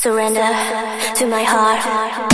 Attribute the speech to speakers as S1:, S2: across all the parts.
S1: Surrender to my heart.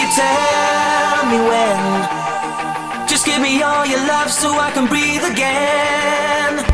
S1: you tell me when? Just give me all your love so I can breathe again.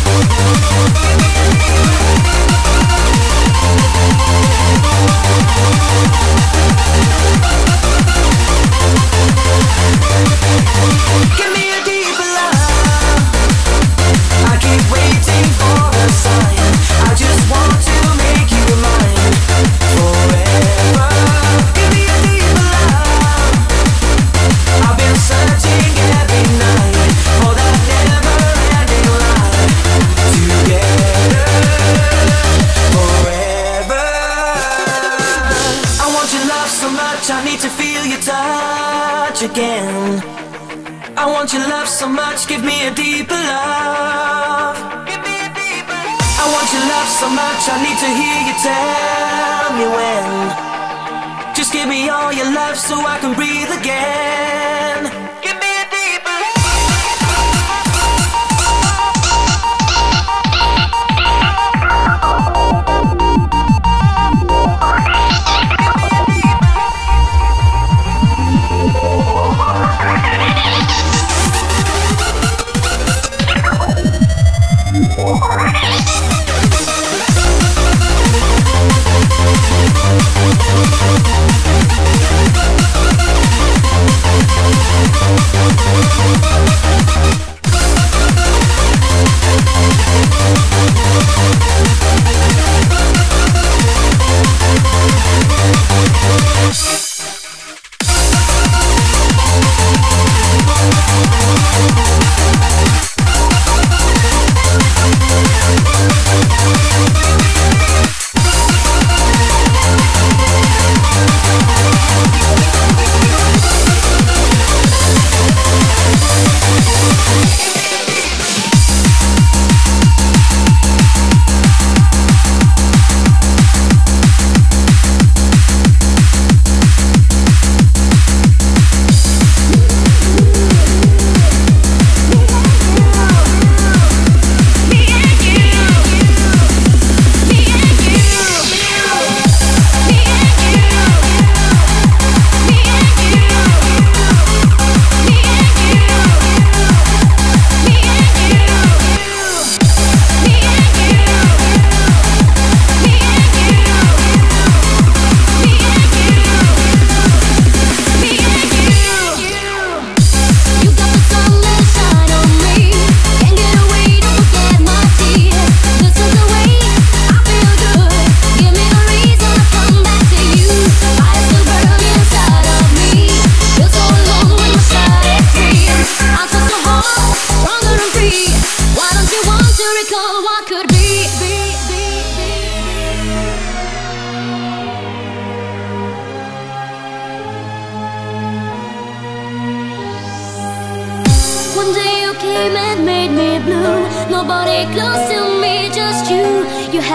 S1: much I need to hear you tell me when. Just give me all your love so I can breathe again.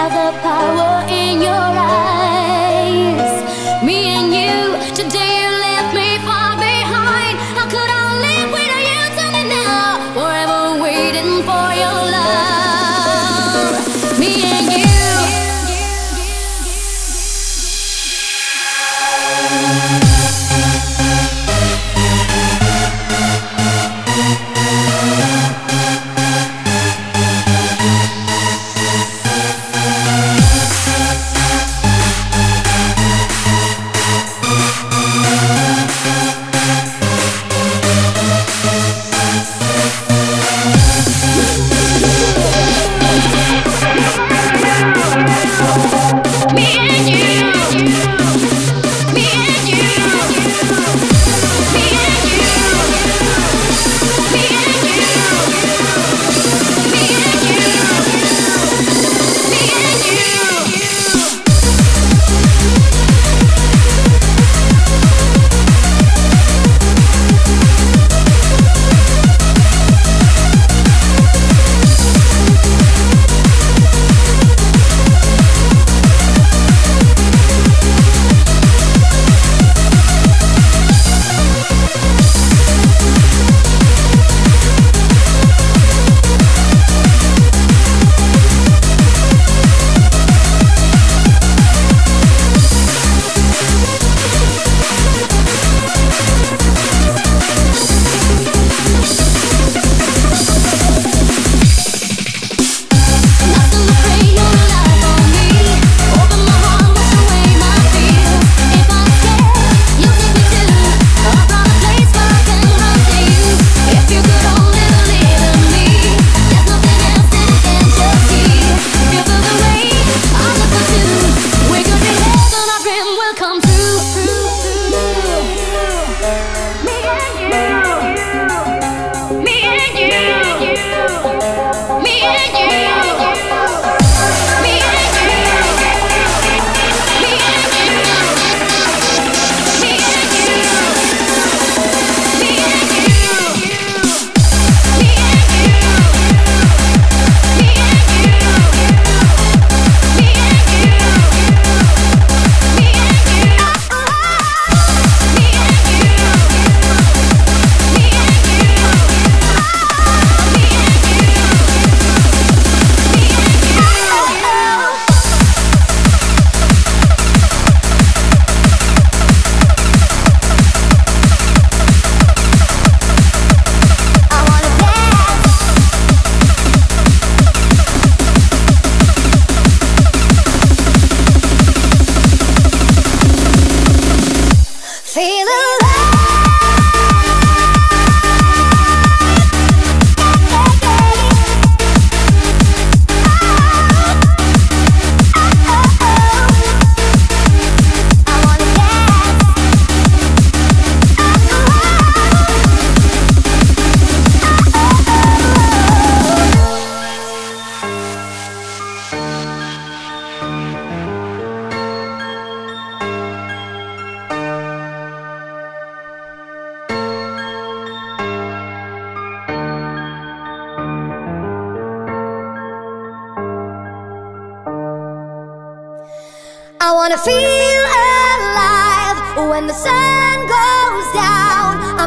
S1: the power.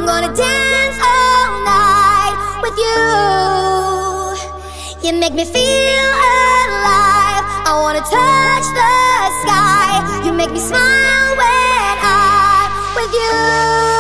S1: I'm gonna dance all night with you. You make me feel alive. I wanna touch the sky. You make me smile when I'm with you.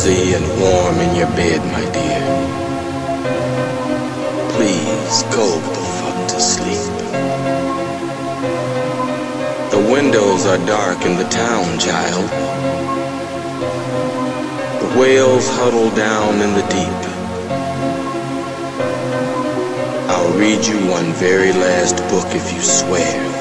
S2: Cozy and warm in your bed, my dear. Please go the fuck to sleep. The windows are dark in the town, child. The whales huddle down in the deep. I'll read you one very last book if you swear.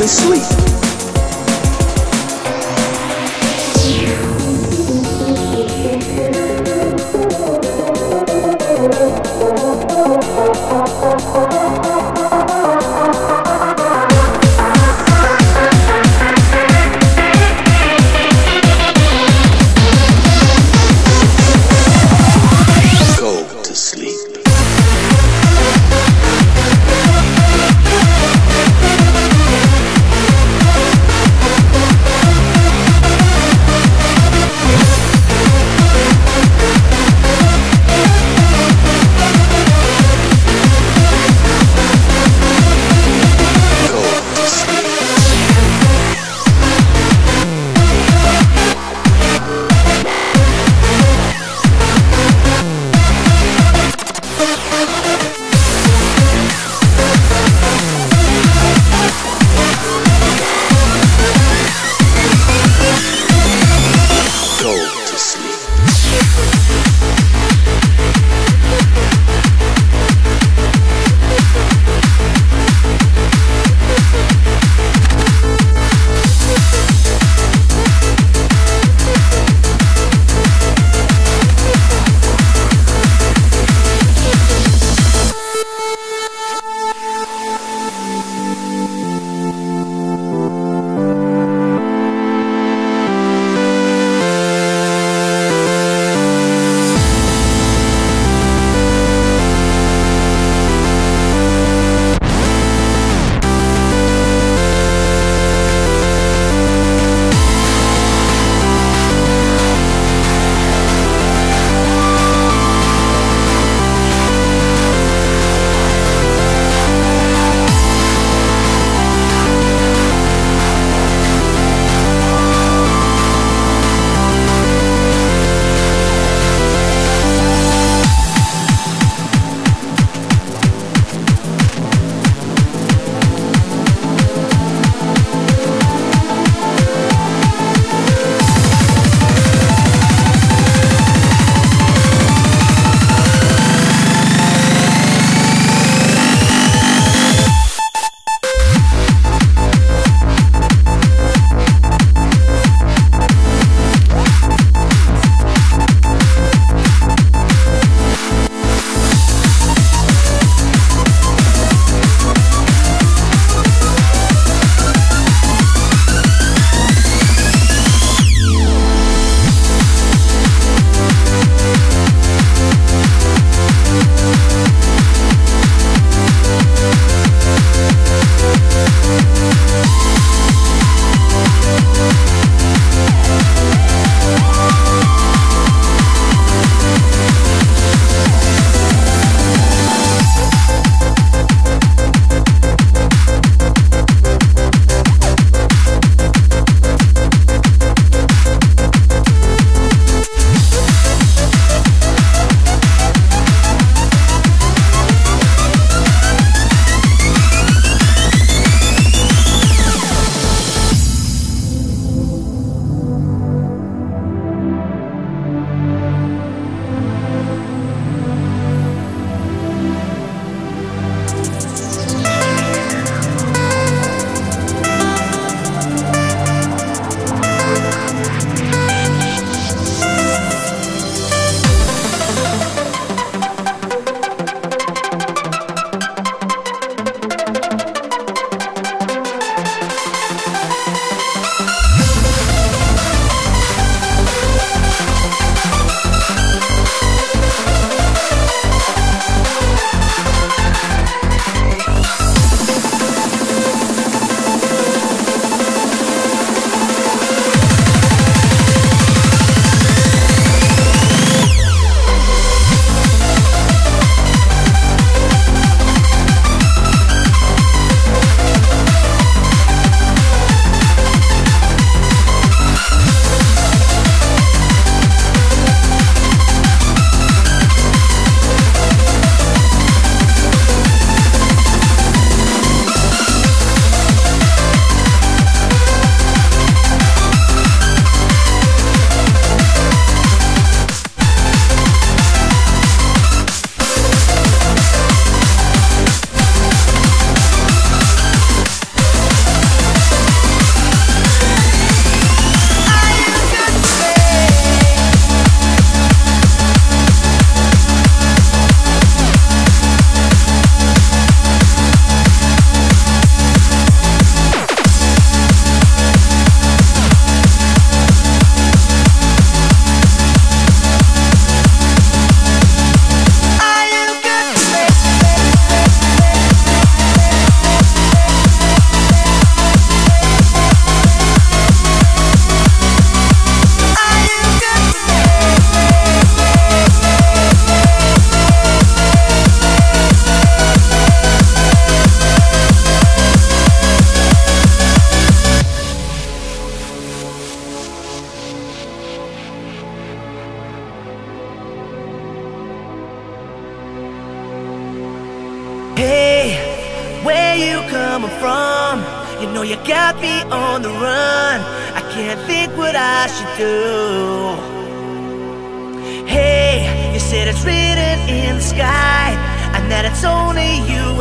S2: And sleep?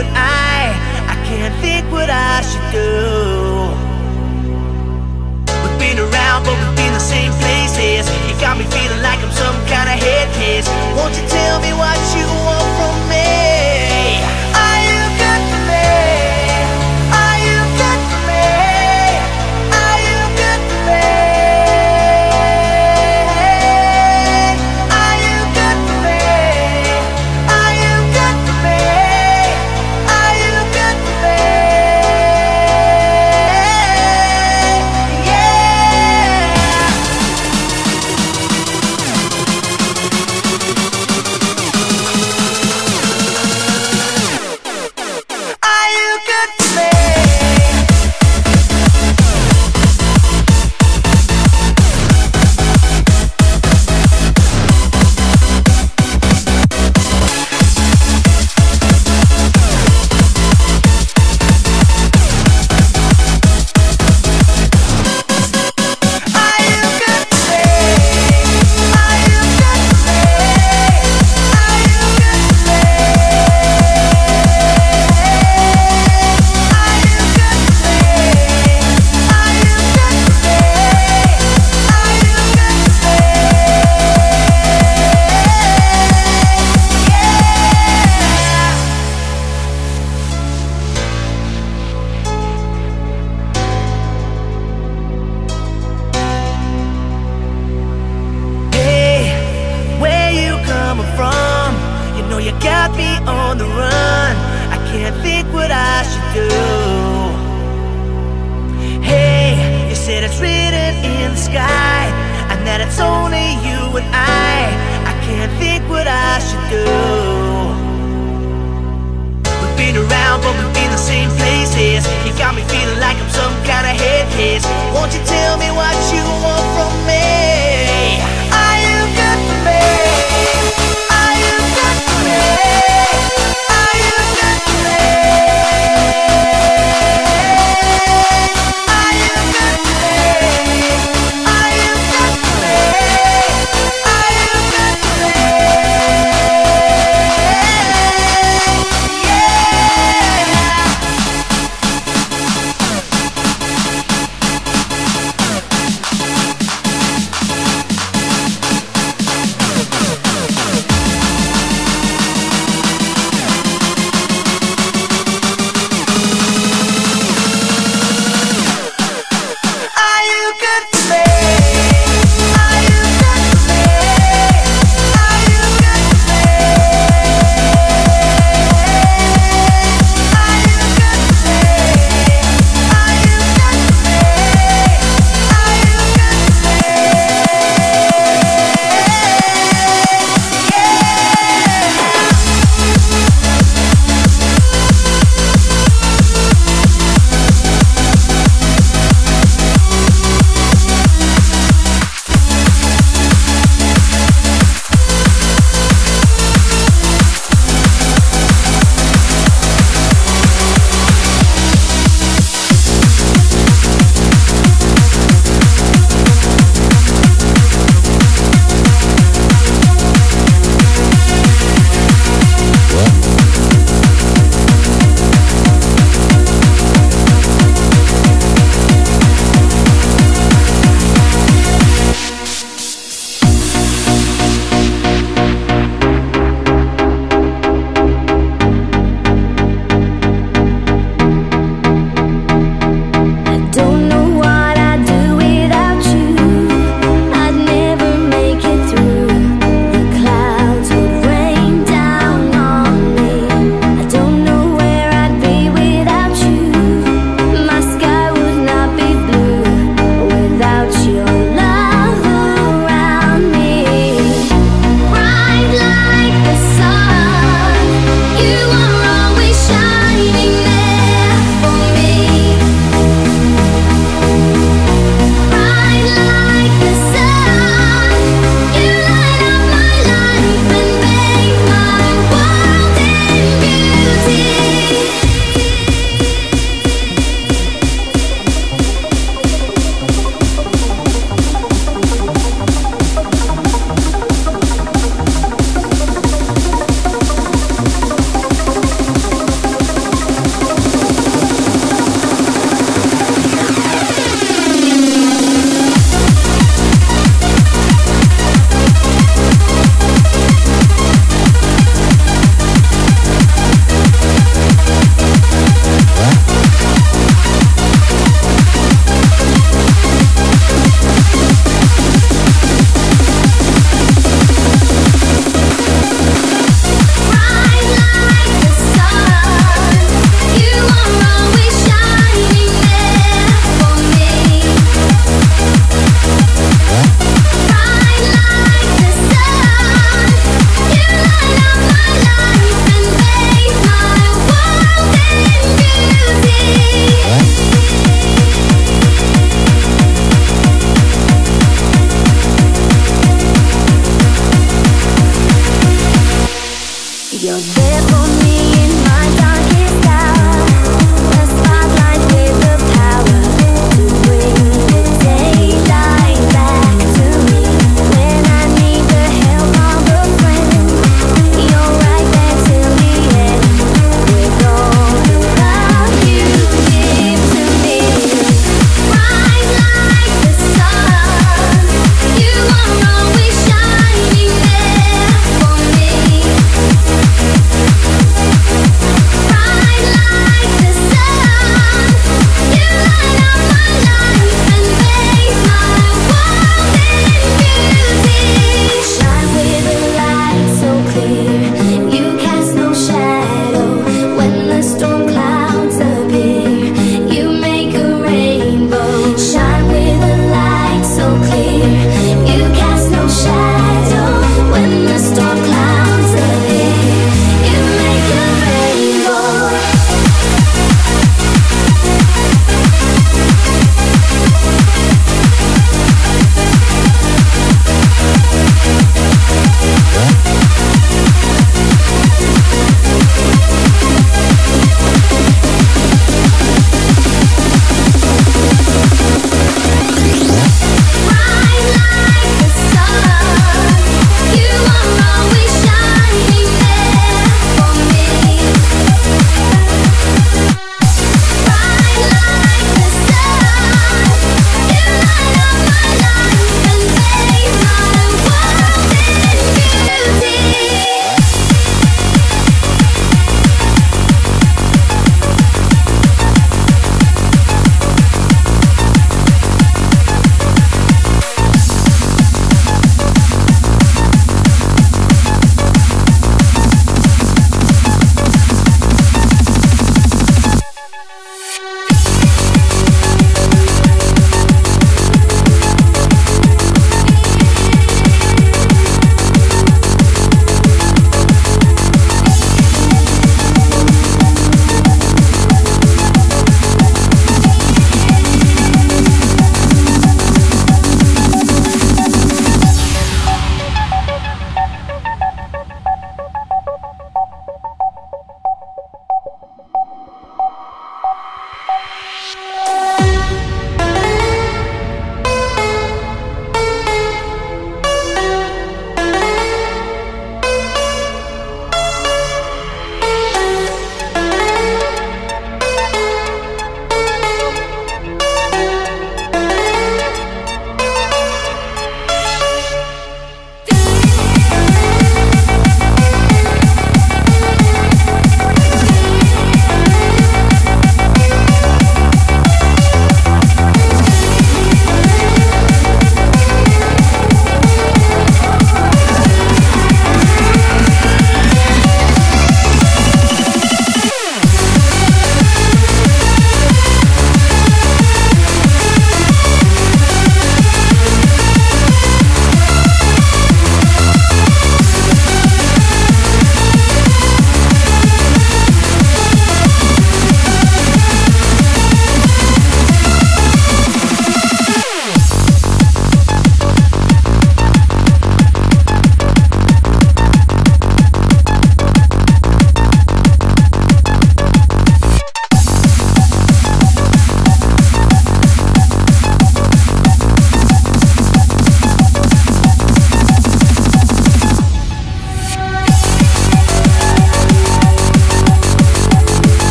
S3: And I. I can't think what I should do.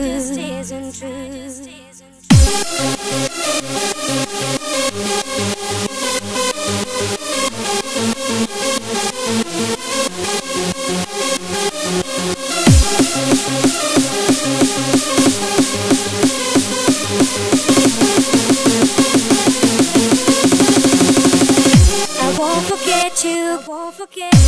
S1: just isn't true. I won't forget you. I won't forget.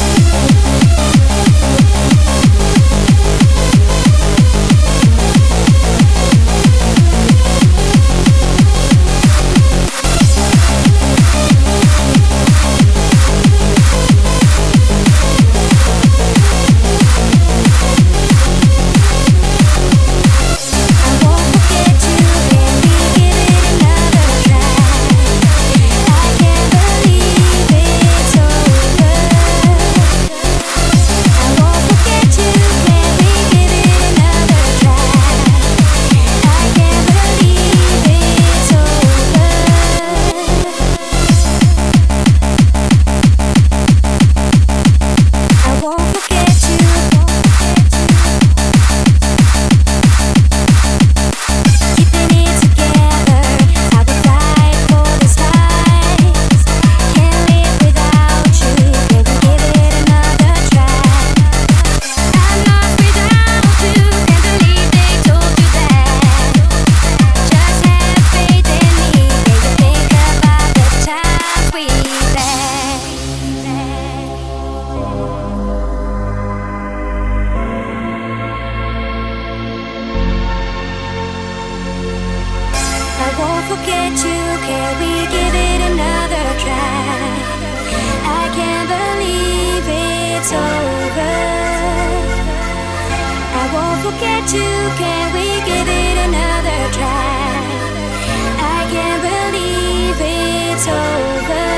S1: get you? Can we give it another try? I can't believe it's over.